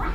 What?